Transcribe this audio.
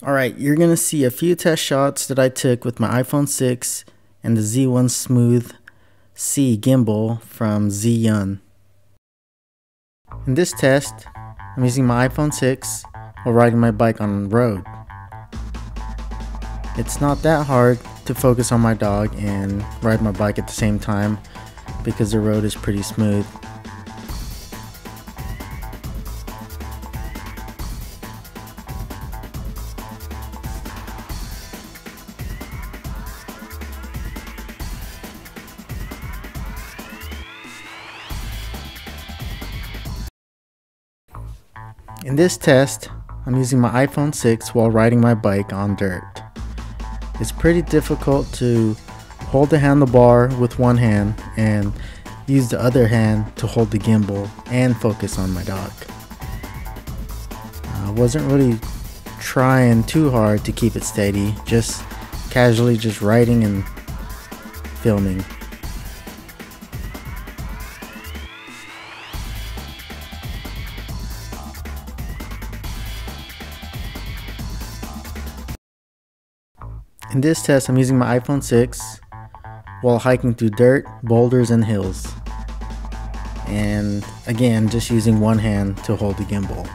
Alright, you're going to see a few test shots that I took with my iPhone 6 and the Z1 Smooth C gimbal from Zhiyun. In this test, I'm using my iPhone 6 while riding my bike on the road. It's not that hard to focus on my dog and ride my bike at the same time because the road is pretty smooth. In this test, I'm using my iPhone 6 while riding my bike on dirt. It's pretty difficult to hold the handlebar with one hand and use the other hand to hold the gimbal and focus on my dog. I wasn't really trying too hard to keep it steady, just casually just riding and filming. In this test, I'm using my iPhone 6 while hiking through dirt, boulders, and hills. And again, just using one hand to hold the gimbal.